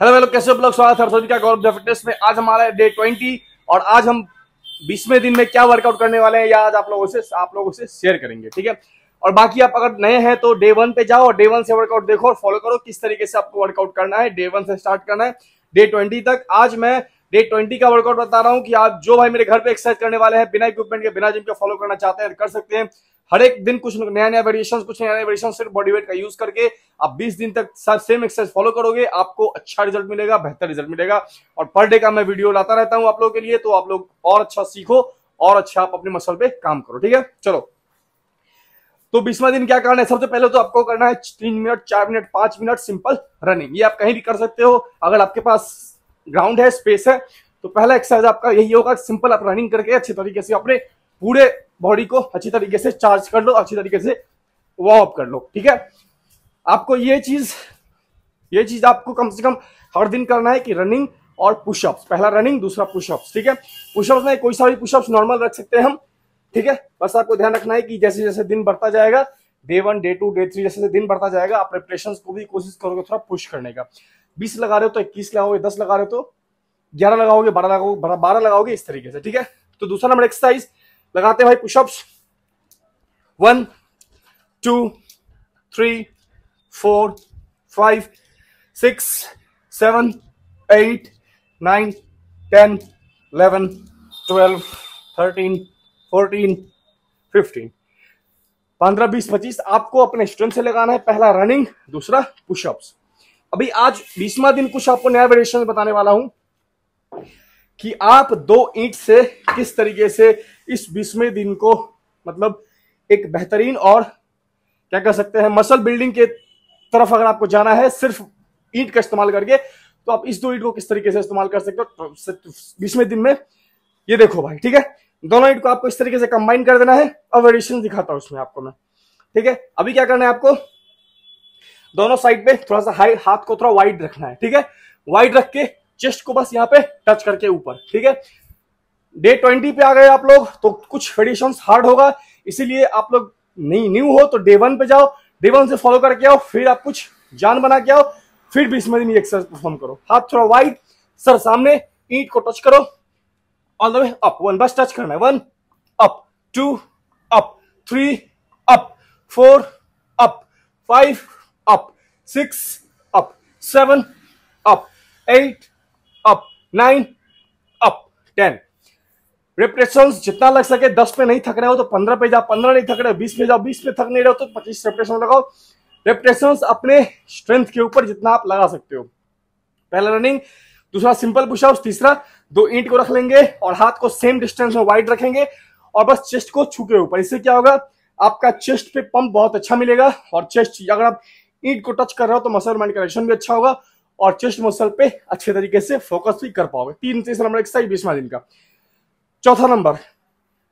Hello hello, कैसे हो आप लोग? स्वागत है सभी का गौरव फिटनेस में। आज हमारा डे ट्वेंटी और आज हम बीसवें दिन में क्या वर्कआउट करने वाले हैं या आज आप लोगों से, आप लोगों से शेयर करेंगे, ठीक है? और बाकी आप अगर नए हैं तो डे वन पे जाओ और डे वन से वर्कआउट देखो और फॉलो करो किस तरीके से आपको वर्कआउट करना है। डे वन से स्टार्ट करना है। डे ट्वेंटी तक आज मैं डे ट्वेंटी का वर्कआउट बता रहा हूँ कि आप जो भाई मेरे घर पे एक्सरसाइज करने वाले हैं, बिना इक्विपमेंट के, बिना जिम के फॉलो करना चाहते हैं, कर सकते हैं। हर एक दिन कुछ नया नया वेरिएशन कुछ नया नया वेरिएशन सिर्फ़ बॉडी वेट का यूज़ करके आप 20 दिन तक सेम एक्सरसाइज फॉलो करोगे, आपको अच्छा रिज़ल्ट मिलेगा, बेहतर रिज़ल्ट मिलेगा। और पर डे का मैं वीडियो लाता रहता हूँ आप लोगों के लिए तो आप लोग और अच्छा सीखो, और अच्छा आप अपने मसल पे काम करो, ठीक है? चलो। तो बीसवा दिन क्या करना है? सबसे पहले तो आपको करना है तीन मिनट चार मिनट पाँच मिनट सिंपल रनिंग ये आप कहीं भी कर सकते हो। अगर आपके पास ग्राउंड है स्पेस है तो पहला एक्सरसाइज आपका यही होगा सिंपल आप रनिंग करके अच्छे तरीके से अपने पूरे बॉडी को अच्छी तरीके से चार्ज कर लो, अच्छी तरीके से वार्म कर लो, ठीक है? आपको ये चीज़ ये चीज़ आपको कम से कम हर दिन करना है कि रनिंग और पुशअप्स पहला रनिंग दूसरा पुशअप्स ठीक है? पुशअप्स में कोई सा भी पुशअप्स नॉर्मल रख सकते हैं हम, ठीक है? बस आपको ध्यान रखना है कि जैसे जैसे दिन बढ़ता जाएगा day one day two day three जैसे जैसे दिन बढ़ता जाएगा, आप प्रिपरेशन को भी कोशिश करोगे थोड़ा पुश करने का। बीस लगा रहे हो तो इक्कीस लगाओगे, दस लगा रहे हो तो ग्यारह लगाओगे, बारह लगाओगे बारह लगाओगे इस तरीके से, ठीक है? तो दूसरा नंबर एक्सरसाइज लगाते भाई pushups one two three four five six seven eight nine ten eleven twelve thirteen fourteen fifteen पंद्रह, बीस, पच्चीस आपको अपने स्ट्रेंथ से लगाना है। पहला रनिंग दूसरा पुशअप्स अभी आज बीसवा दिन कुछ आपको नया वेरिएशन बताने वाला हूँ। कि आप दो ईंट से किस तरीके से इस बीसवें दिन को मतलब एक बेहतरीन और क्या कह सकते हैं, मसल बिल्डिंग के तरफ़ अगर आपको जाना है, सिर्फ़ ईंट का इस्तेमाल करके तो आप इस दो ईंट को किस तरीके से इस्तेमाल कर सकते हो? तो बीसवें दिन में, ये देखो भाई, ठीक है? दोनों ईंट को आपको इस तरीके से कंबाइन कर देना है और वेरिएशन दिखाता हूँ उसमें आपको मैं, ठीक है? अभी क्या करना है आपको? दोनों साइड पे थोड़ा सा हाई हाथ को थोड़ा वाइड रखना है, ठीक है? वाइड रख के चेस्ट को बस यहाँ पे टच करके ऊपर, ठीक है? डे ट्वेंटी पे आ गए आप लोग तो कुछ वेरिएशन हार्ड होगा, इसीलिए आप लोग नहीं न्यू हो तो डे वन पे जाओ डे वन से फॉलो करके आओ, फिर आप कुछ जान बना के आओ, फिर बीस में एक्सरसाइज परफॉर्म करो। हाथ थोड़ा वाइड सर सामने, ईट को टच करो all the way up one बस टच करना है one up two up three up four up five up six up seven up eight nine, up, ten. Repetition जितना लग सके दस पे नहीं थक रहे हो तो पंद्रह पे जाओ, पंद्रह नहीं थक रहे हो, बीस पे जाओ, बीस पे थक नहीं रहे हो तो पच्चीस रेपटेशन लगाओ। रेपटेशन अपने स्ट्रेंथ के ऊपर जितना आप लगा सकते हो। पहला रनिंग दूसरा सिंपल पुशअप तीसरा दो ईंट को रख लेंगे और हाथ को सेम डिस्टेंस में वाइड रखेंगे और बस चेस्ट को छू के ऊपर। इससे क्या होगा? आपका चेस्ट पे पंप बहुत अच्छा मिलेगा और चेस्ट अगर आप ईंट को टच कर रहे हो तो मसल माइंड कनेक्शन भी अच्छा होगा। और चेस्ट मसल पे अच्छे तरीके से फोकस भी कर पाओगे। तीन तीसरा नंबर एक्सरसाइज बीसवा दिन का। चौथा नंबर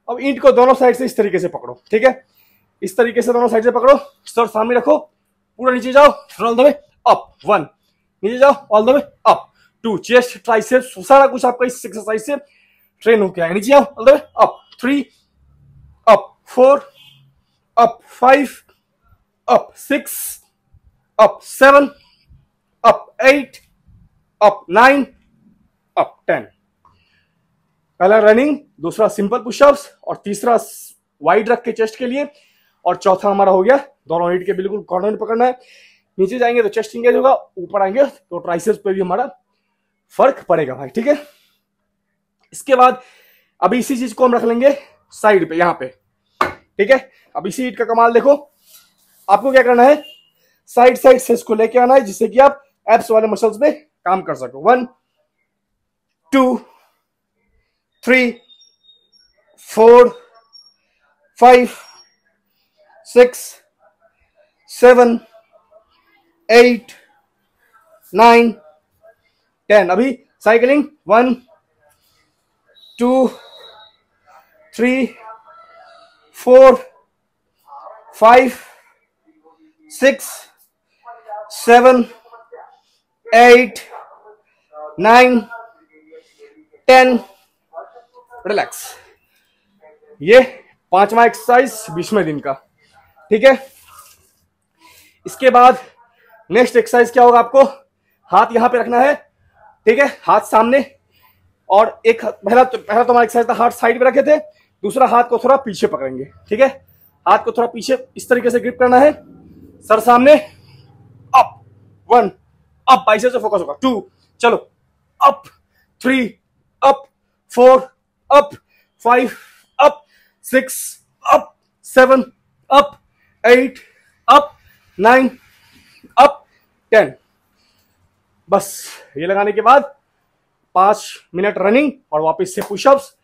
अब ईंट को दोनों साइड से इस तरीके से पकड़ो, ठीक है? इस तरीके से दोनों साइड से पकड़ो, सर सामने रखो, पूरा नीचे जाओ all the way up one नीचे जाओ all the way up two chest triceps सारा कुछ आपका इस एक्सरसाइज से ट्रेन होके आएगा। नीचे जाओ all the way up three up four up five up six up seven up eight up nine up ten पहला रनिंग दूसरा सिंपल पुशअप्स और तीसरा वाइड रख के चेस्ट के लिए। और चौथा हमारा हो गया, दोनों हीट के बिल्कुल कॉर्नर पकड़ना है। नीचे जाएँगे तो चेस्ट इंगेज होगा, ऊपर आएँगे तो ट्राइसेप्स पे भी हमारा फ़र्क पड़ेगा भाई, ठीक है? इसके बाद अभी इसी चीज़ को हम रख लेंगे साइड पे, यहाँ पे। ठीक है? अब इसी ईट का कमाल देखो। आपको क्या करना है? साइड साइड से इसको लेके आना है, जिससे कि आप एप्स वाले मसल्स पे काम कर सको। One two three four five six seven eight nine ten अभी cycling one two three four five six seven eight nine ten relax ये पांचवा एक्सरसाइज बीसवें दिन का। ठीक है? इसके बाद नेक्स्ट एक्सरसाइज क्या होगा आपको? हाथ यहाँ पे रखना है। ठीक है? हाथ सामने। और एक पहला तो पहला तो हमारा एक्सरसाइज था हाथ साइड पे रखे थे। दूसरा हाथ को थोड़ा पीछे पकड़ेंगे। ठीक है? हाथ को थोड़ा पीछे इस तरीके से ग्रिप करना है। सर सामने। अप वन अप बाइसे से फोकस होगा टू चलो. Up three up four up five up six up seven up eight up nine up ten बस, ये लगाने के बाद पाँच मिनट रनिंग और वापस से पुशअप्स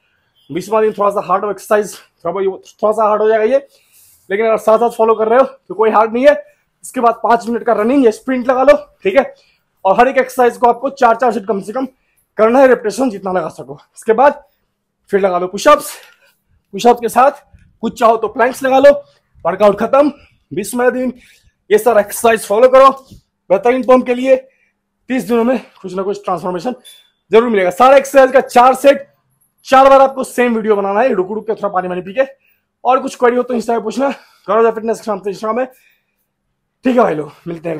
बीसवा दिन थोड़ा सा हार्ड एक्सरसाइज थोड़ा थोड़ा सा हार्ड हो जाएगा ये. लेकिन अगर साथ साथ फॉलो कर रहे हो तो कोई हार्ड नहीं है. इसके बाद पाँच मिनट का रनिंग या स्प्रिंट लगा लो, ठीक है? और हर एक एक्सरसाइज को आपको चार चार सेट कम से कम करना है रेपिटेशन जितना लगा सको। इसके बाद फिर लगा लो पुशअप्स पुशअप के साथ कुछ चाहो तो प्लैंक्स लगा लो। वर्कआउट खत्म। बीस बीसवें दिन। ये सारा एक्सरसाइज फॉलो करो। बेहतरीन फॉर्म के लिए तीस दिनों में कुछ ना कुछ ट्रांसफॉर्मेशन ज़रूर मिलेगा। सारा एक्सरसाइज का चार सेट चार बार आपको सेम वीडियो बनाना है। रुक रुक के थोड़ा पानी वानी पी के। और कुछ क्वेरी हो तो इंस्टा पूछना। करो फिटनेस से में। ठीक है भाई लोग मिलते हैं